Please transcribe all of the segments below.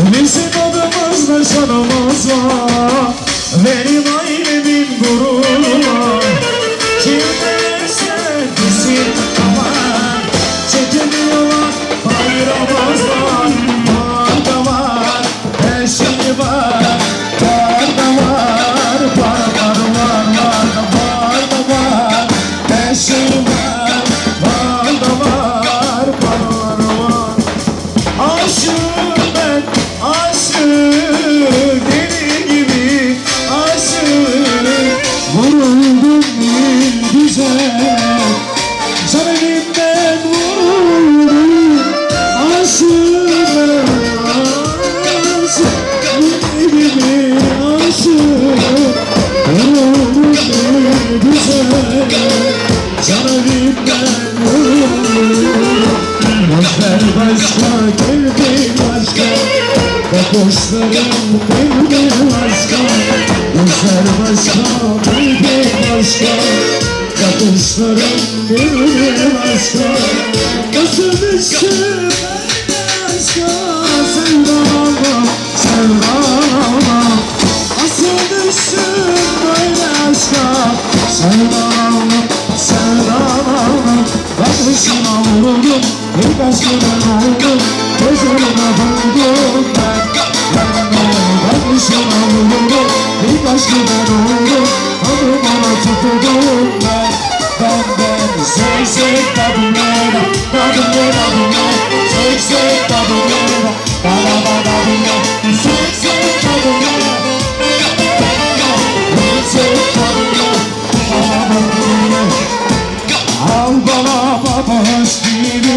Bizim adımızda şanımız var Benim ailemin gururu var. Kimde Bakışlarım kalbim başka Nasıl düştüm başka Sevdama, sevdama Nasıl düştüm böyle aşka Sevdama, sevdama Bakışına vuruldum Bir başkına oldum Gözlerine buldum ben Bakışına vuruldum Bir başkına oldum Adı bana tutuldum ben Ben ben Seksek tabunera Tabunera tabunera Seksek tabunera Bana bana bana Seksek tabunera Seksek tabunera Bana bana Al bana papaş gibi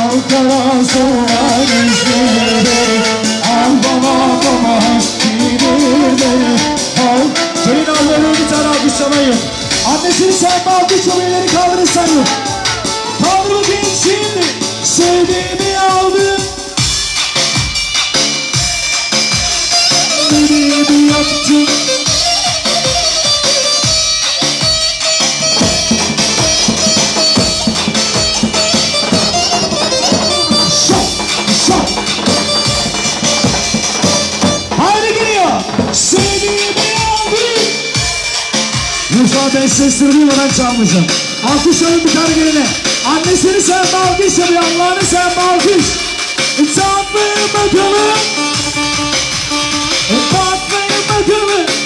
Al kara soğan Mustafa ben sesleri duymadan çalmayacağım. Alkışlayın bir tane geline. Annesini sen alkış yapıyor, Allah'ını sen alkış? Tatmayın bakalım. Tatmayın bakalım.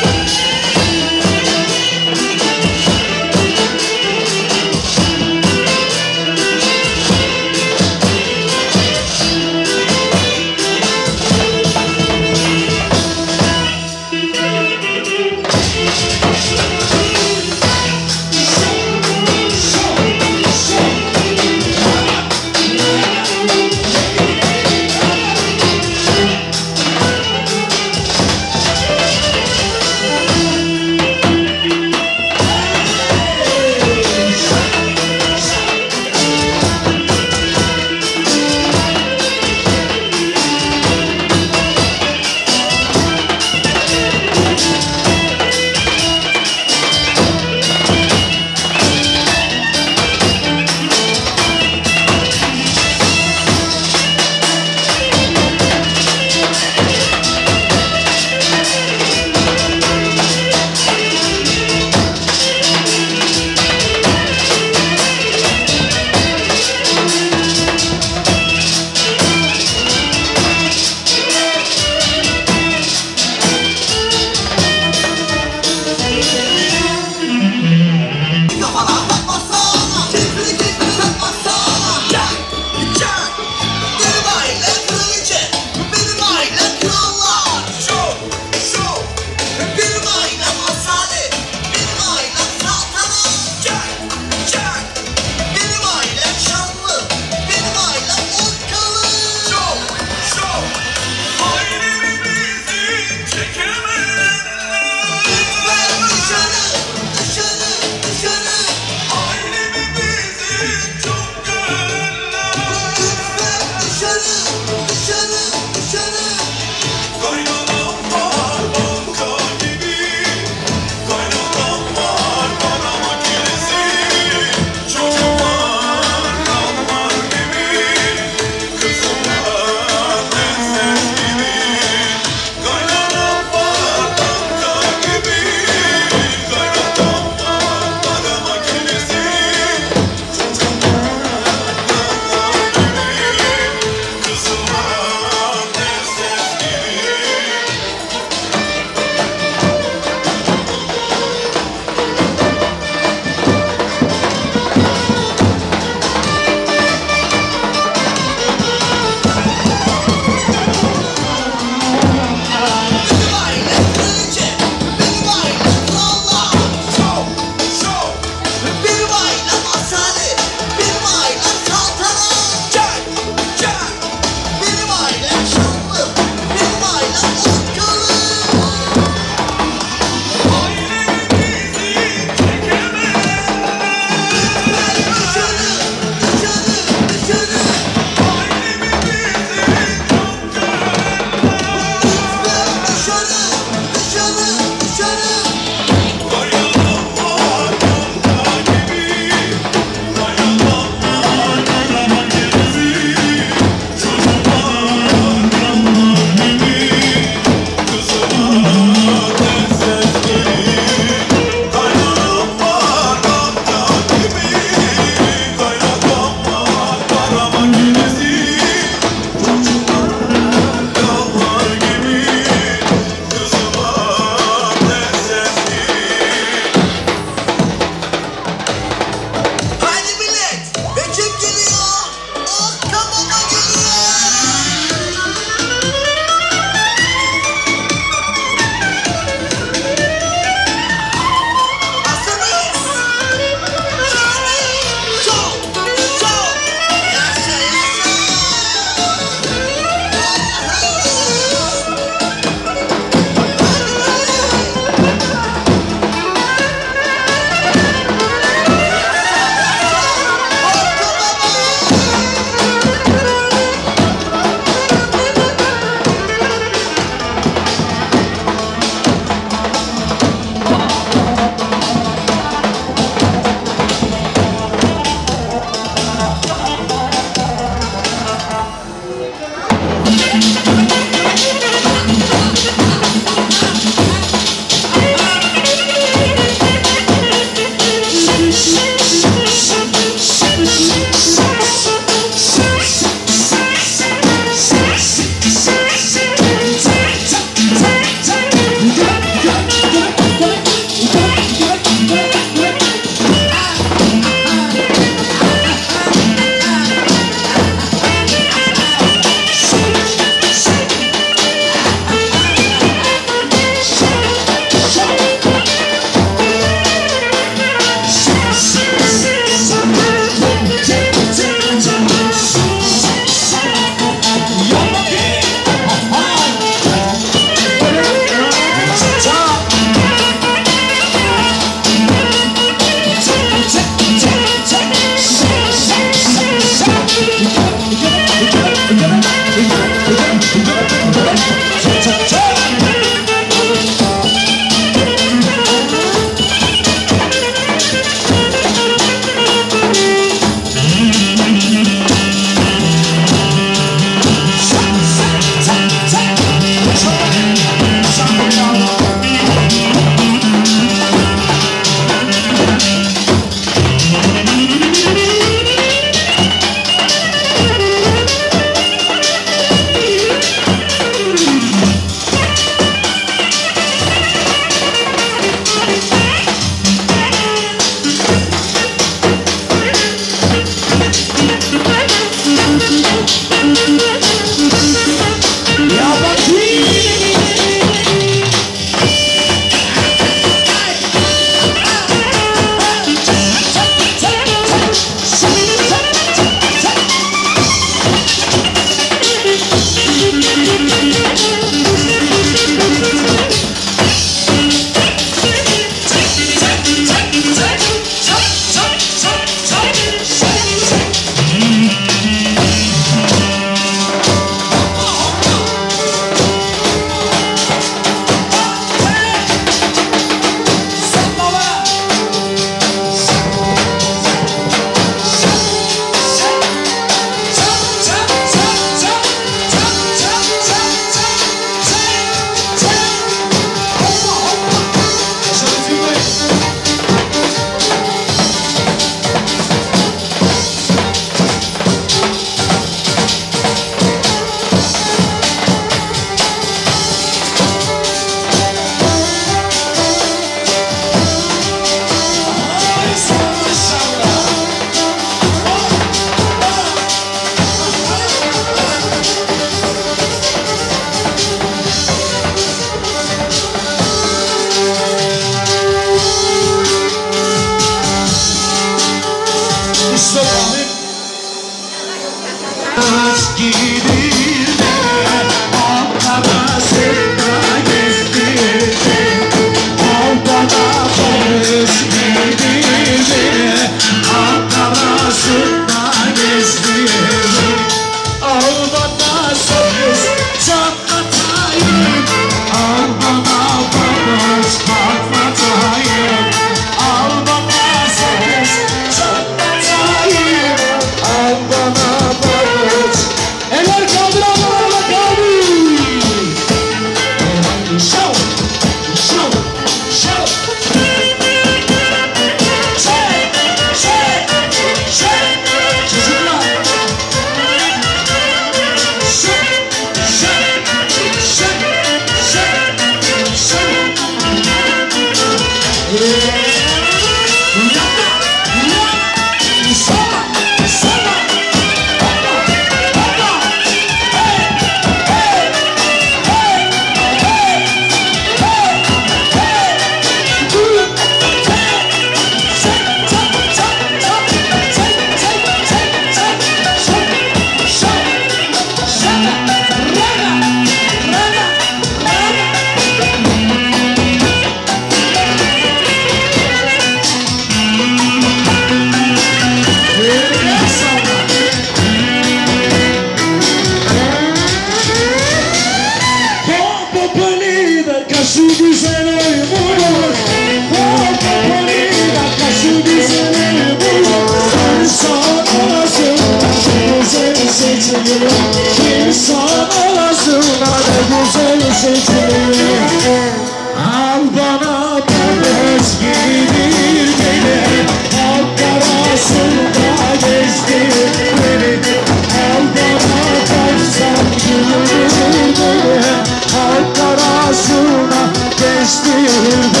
in the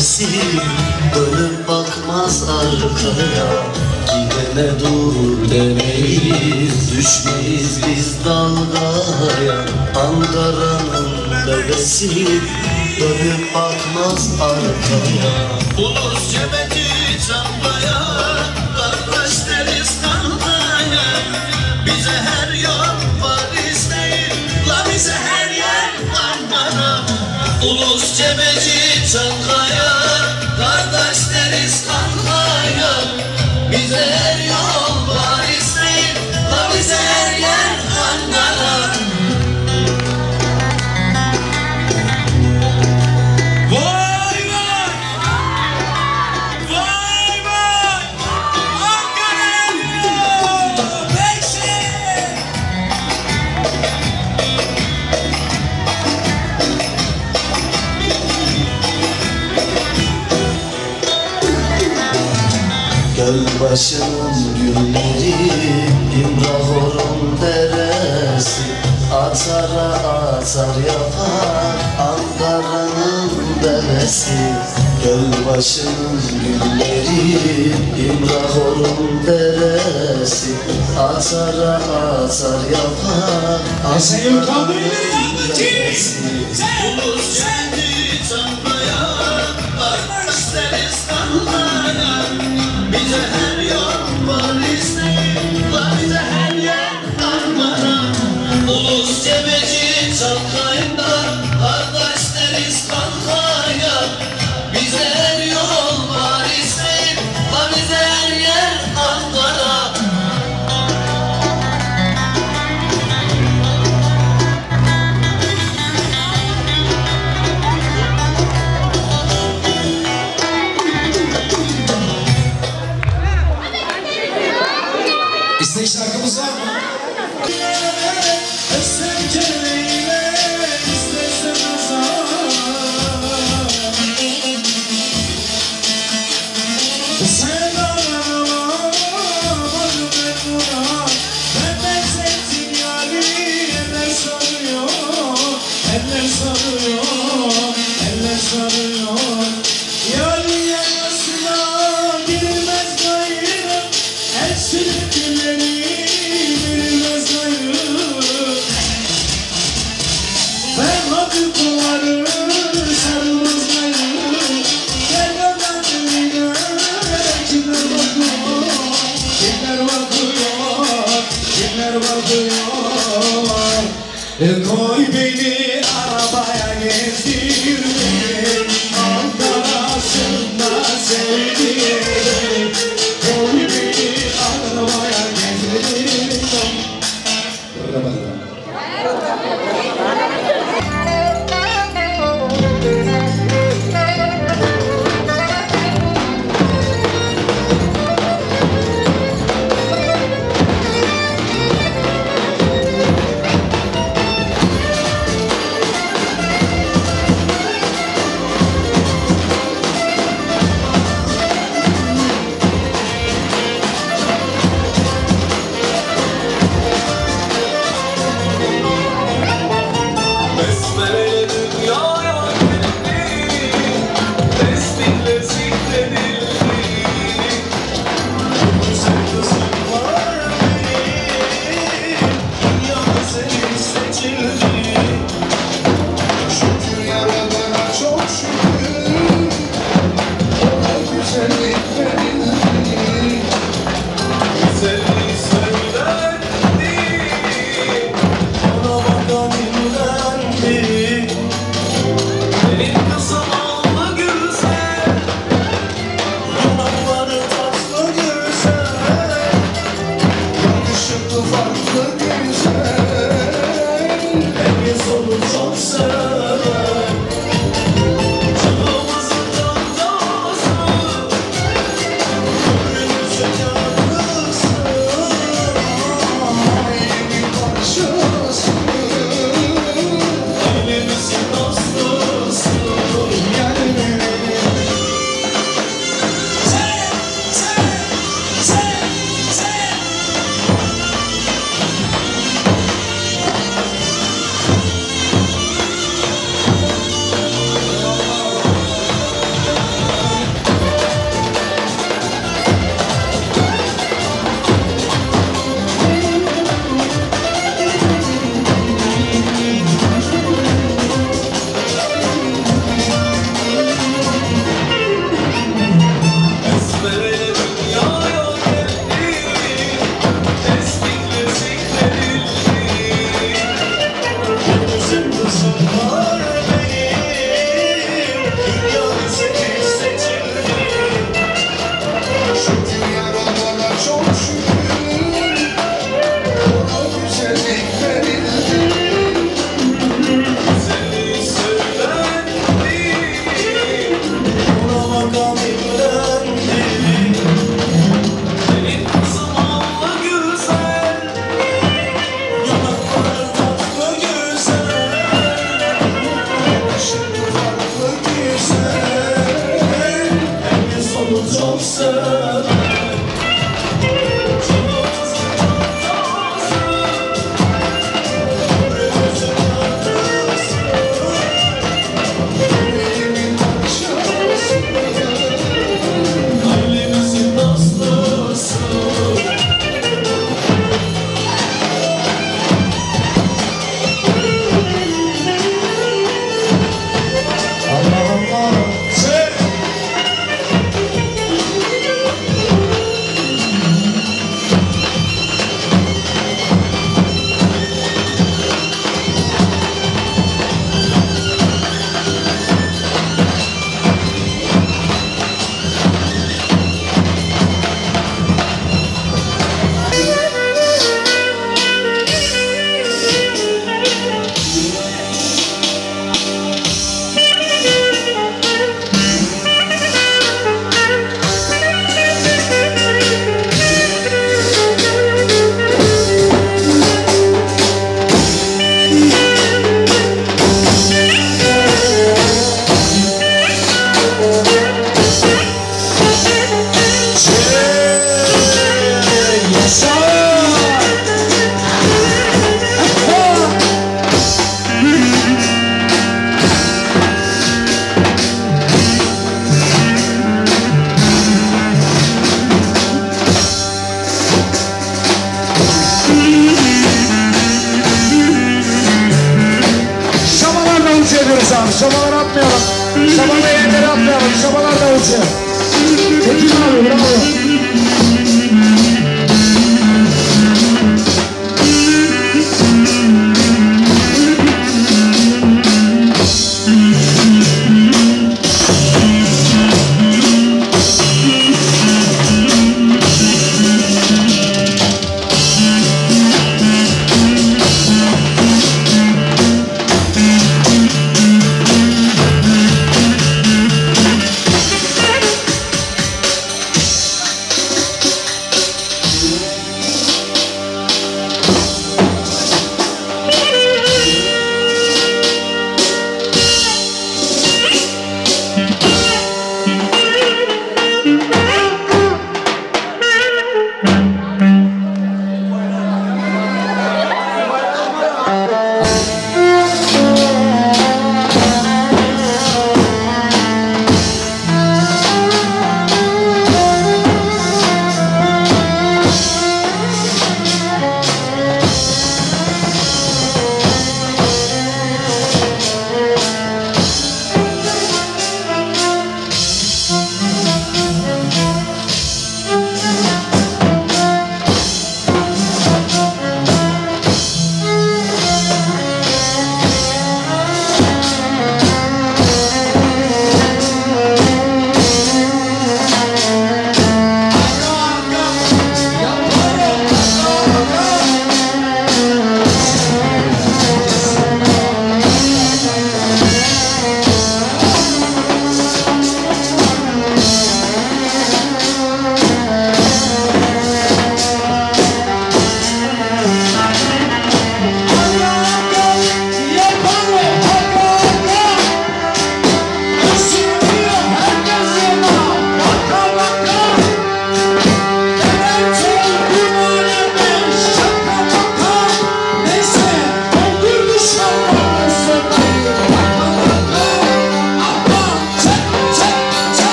tersi Dönüp bakmaz arkaya. Gidene dur demeyiz Düşmeyiz biz dalgaya. Ankara'nın bebesi Dönüp bakmaz arkaya. Ulus cebeti çatlaya Kardeş deriz kanlaya Bize her yol var izleyin La bize her yer Ankara Ulus cebeci çatlaya Kuşun gülleri İmrahor'un deresi. Atara atar yapar Ankara'nın devesi Gölbaşının gülleri İmrahor'un deresi. Atara atar yapar Ankara'nın devesi Sen, sen, sen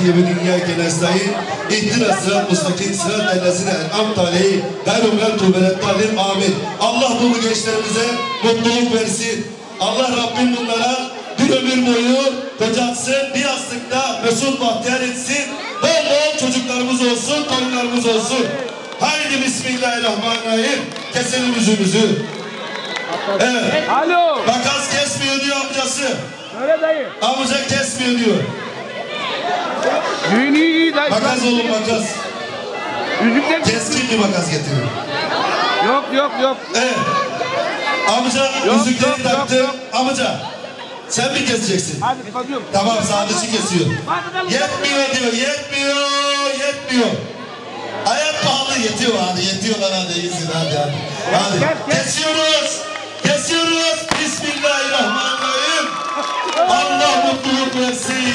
Yevmin iyyâke nestaîn. İhdina sırat mustakim sırat ellezine en'amte aleyhim. Gayrul mağdubi aleyyhim. Amin. Allah bu gençlerimize mutluluk versin. Allah Rabbim bunlara bir ömür boyu kocatsın, bir yastıkta mesut bahtiyar etsin. Bol bol çocuklarımız olsun, torunlarımız olsun. Haydi Bismillahirrahmanirrahim. Keselim yüzümüzü. Evet. Alo. Makas kesmiyor diyor amcası. Öyle dayı. Amca kesmiyor diyor. Düğünü dayı. Makas oğlum makas. Yüzükler Keskin bir makas getiriyor. Yok yok yok. Evet. Amca Yok, yüzükleri yok, taktı. yok, yok. Amca sen mi keseceksin? Hadi kapatıyorum. Tamam sadışı kesiyor. Yetmiyor diyor, yetmiyor, yetmiyor. Hayat pahalı, yetiyor hadi, yetiyor lan hadi, iyisin hadi hadi. Hadi, Kes, kes. kesiyoruz, kesiyoruz. Bismillahirrahmanirrahim. Allah mutluluk versin.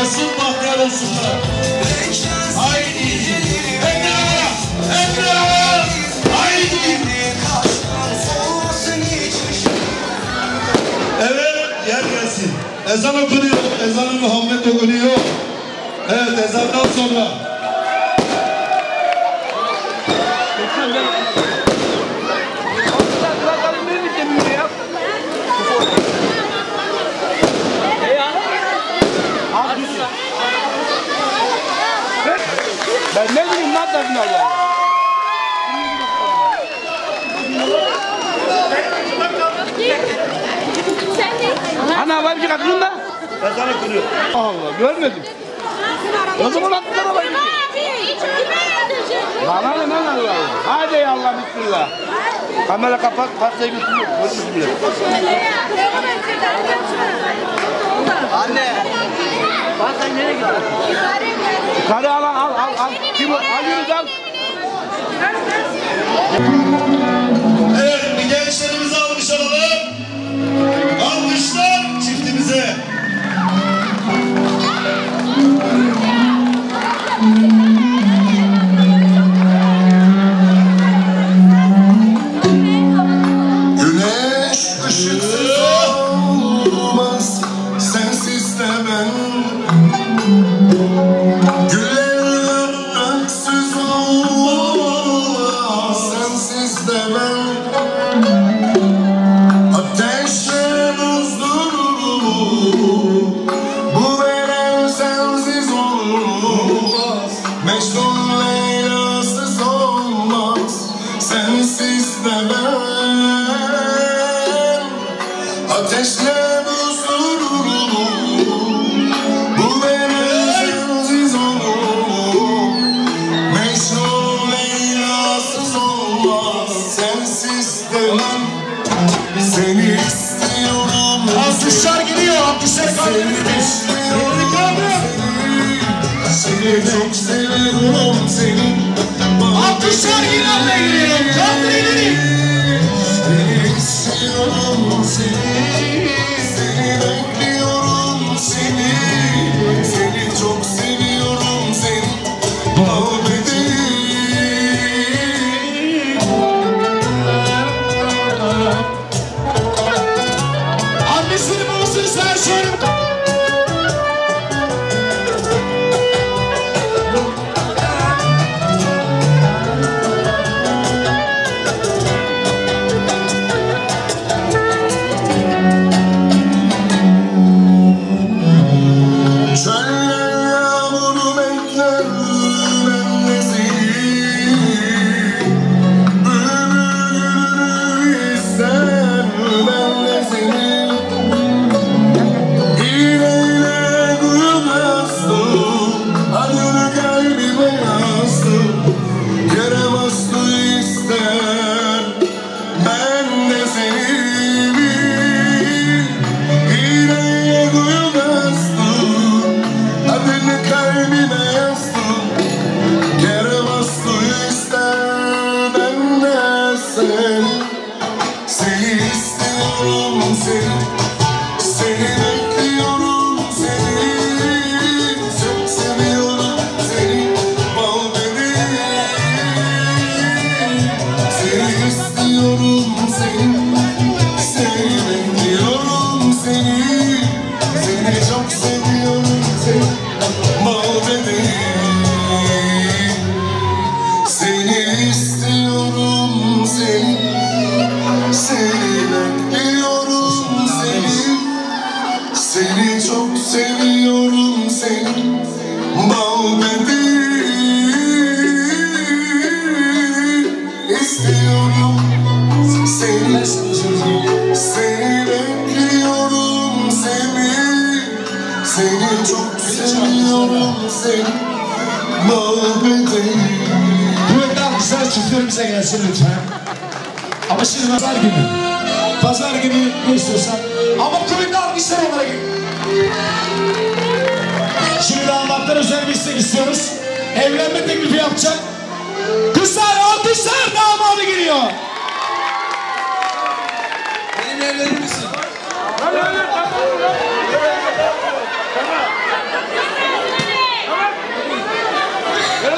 Mesut bahtiyar olsunlar. Haydi. Emre, Emre, haydi. Evet, yer gelsin. Ezan okunuyor, ezanı Muhammed okunuyor. Evet, ezandan sonra. Ortadan bırakalım benim için ya. E ya. Al git. Ben ne bileyim lan tadına Allah. Var bir kadın da. Ben sana kırıyorum. Allah görmedim. O zaman attılar ama. Bana ne lan Allah. Hadi ya Allah bismillah. Kamera kapat, pastayı götürüyor. Görmüş bile. Anne. Pastayı nereye gidiyorsun? Karı al al al al. Kim? Al Yunus al. Ateşle buzdurur bu veren sensiz olmaz Mecnun Leyla'sız olmaz sensiz ben Seni istiyorum Alkışlar gidiyor. Alkışlar kalbini istiyorum Seni çok seviyorum seni Alkışlar önüne gidiyor. Kaldır ileri. Seni istiyorum seni Seni Bal bebeğim Kuvvetli alkışlar çiftlerimize gelsin lütfen. Ama şimdi pazar günü. Pazar günü ne istiyorsan. Ama kuvvetli alkışlar onlara gel. Şimdi damatlar özel bir istek istiyoruz. Evlenme teklifi yapacak. Kızlar alkışlar damadı geliyor. Benimle evlenir misin? Hadi hadi tamam.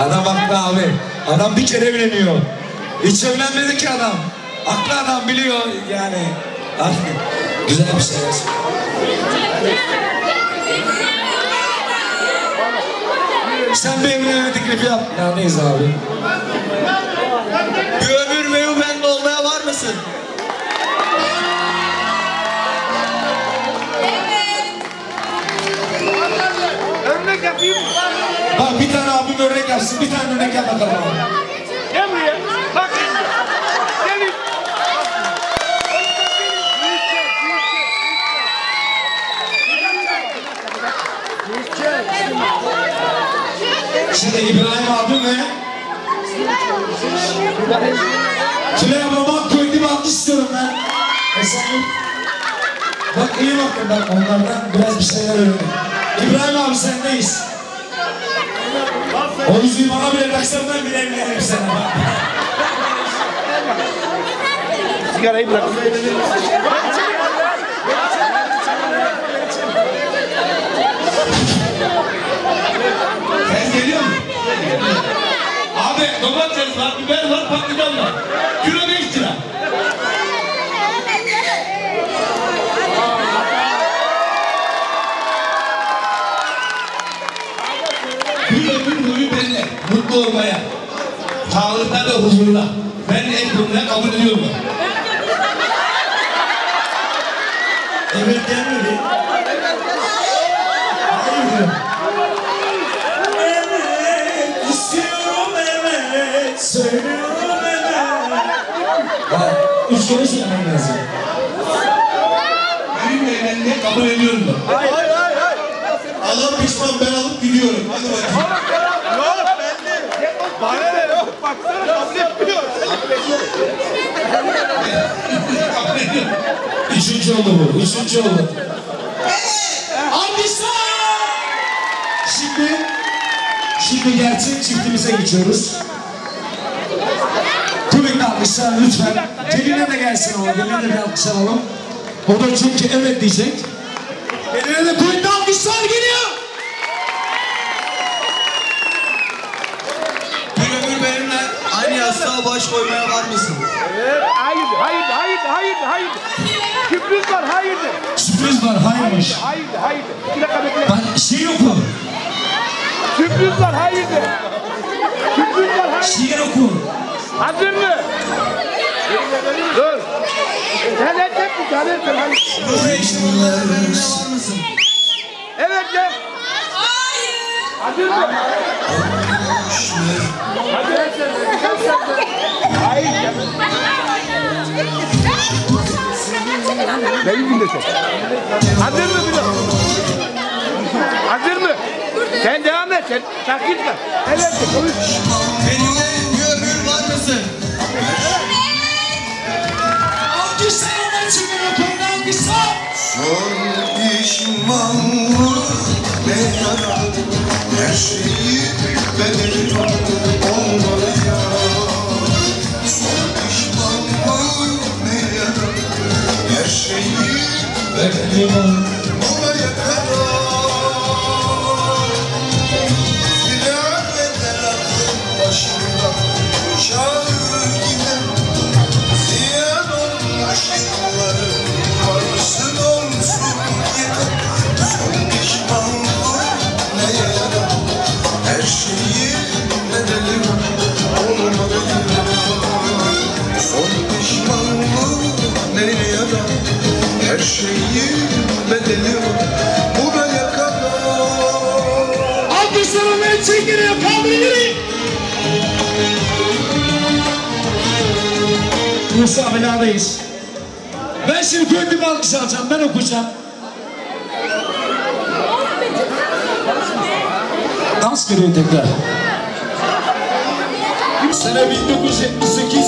Adam haklı abi. Adam bir kere evleniyor. Hiç evlenmedi ki adam. Haklı adam biliyor yani. Güzel bir şey. Sen bir evlenme teklifi yap. Ya neyiz abi? Bir ömür bende olmaya var mısın? bir örnek yazsın. Bir tane örnek yap bakalım abi. Gel buraya. Bak. Gelin. Şimdi İbrahim abim ve Tülay ablama koyduğum alkış istiyorum ben. Esenlik. Bak iyi bakın bak onlardan biraz bir şeyler öğrenin. İbrahim abi sendeyiz. O yüzüğü bana bile taksan ben bile evlenirim sana. Sigarayı bırak. Sen geliyor musun? Abi domates var, biber var, patlıcan var. Kilo 5 lira. Benimle mutlu olmaya, sağlıkta ve huzurla. Ben en bunları kabul ediyorum. Evet gelmedi. Hayır. Evet, istiyorum evet, söylüyorum evet. Üç kere söylemem lazım. Benimle evlenmeyi kabul ediyorum. Hayır hayır hayır. Allah pişman ben alıp gidiyorum. Hadi bakayım. Baksana kabul etmiyor. Kabul ediyorum. Üçüncü oldu bu, üçüncü oldu. Alkışlar! Şimdi, şimdi gerçek çiftimize geçiyoruz. Kuvvetli alkışlar lütfen. Geline de gelsin o, geline de bir alkış alalım. O da çünkü evet diyecek. Geline de kuvvetli alkışlar geliyor. Yastığa baş koymaya var mısın? Evet, hayır, hayır, hayır, hayır, hayır. Sürpriz var, hayır de. Sürpriz var, hayırmış. Hayır hayır. Bir dakika bekle. Ben şey oku, Sürpriz var, hayır de. Sürpriz var, hayır. şiir oku. Hazır mı? Dur. Sen edecek misin? Hadi sen hayır. Benimle var mısın? Evet de. Hazır mı? Hadi. Hayır. Beni dinle sen. Hazır mı bir dakika? Hazır mı? Sen devam et. Sen takip et. Evet konuş. Benimle ömür var mısın? Alkışlar ona çıkıyor, konu alkışlar. Son pişmanlık ne yara Her şeyi bedeli olmalı Her şeyi Musa beladayız. Ben şimdi bir alkış alacağım, ben okuyacağım. Dans geliyor tekrar. Sene 1978.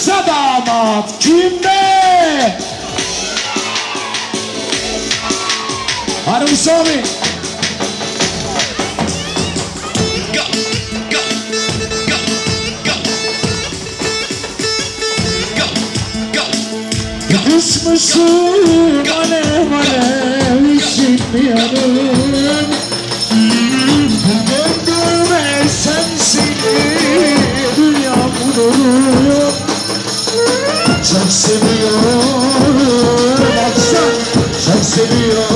Sadama kimde? Hadi Musami. Go, go, go, go. Go, go, go. seviyorum. Akşam Çok seviyorum.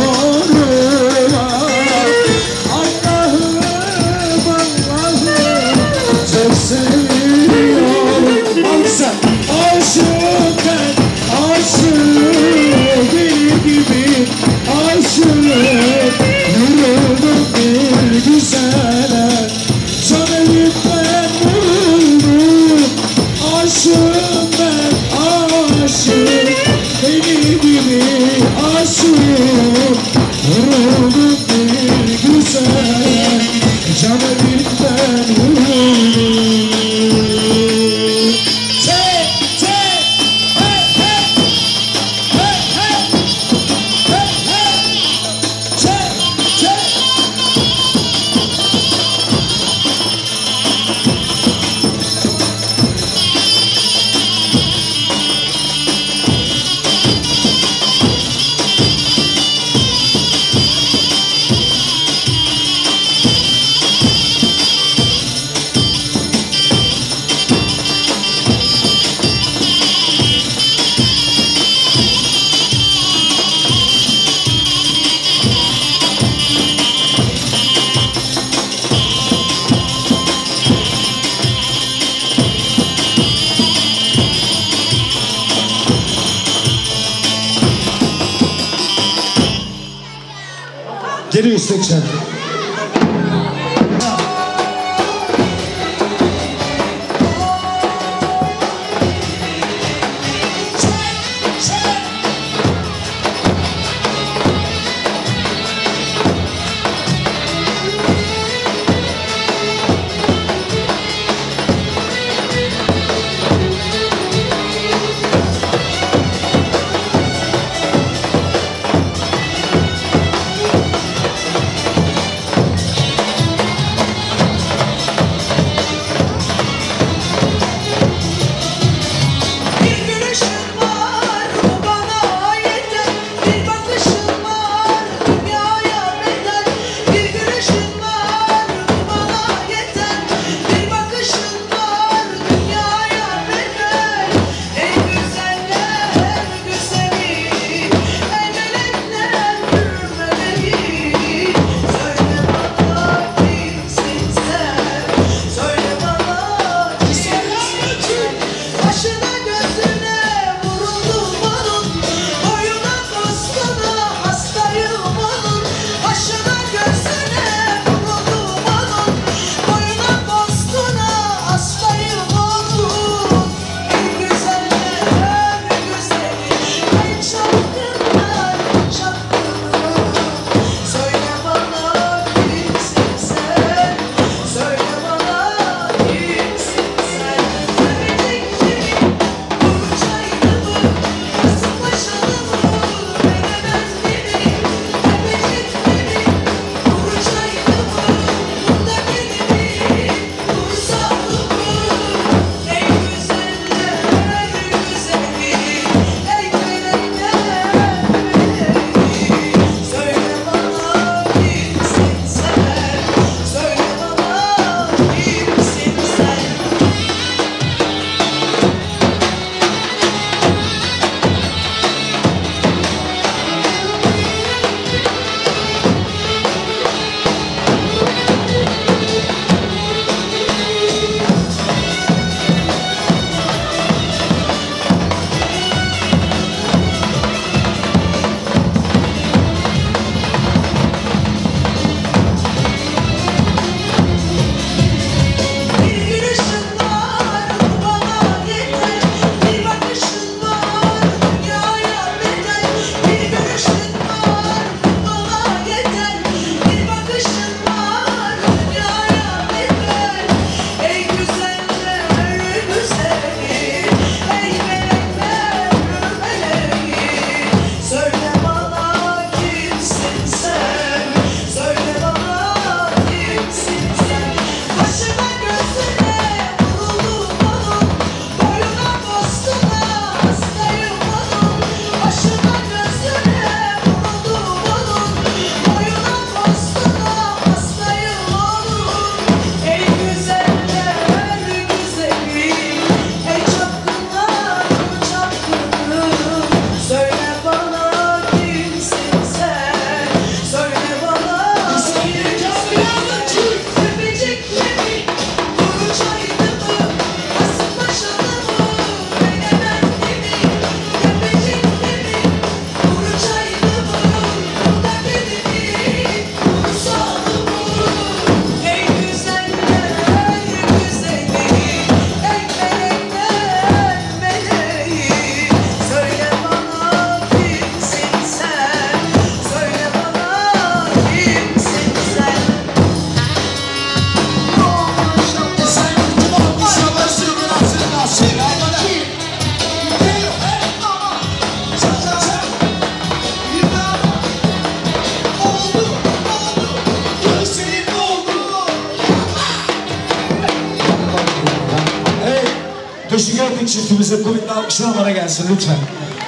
Alkışlamalara gelsin lütfen.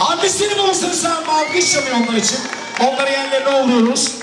Annesini babasını sen alkışlamıyor onlar için? Onları yerlerine oluyoruz.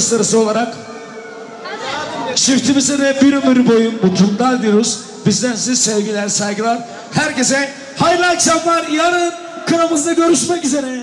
orkestrası olarak çiftimize de bir ömür boyu mutluluklar diyoruz. Bizden size sevgiler, saygılar. Herkese hayırlı akşamlar. Yarın kınamızda görüşmek üzere.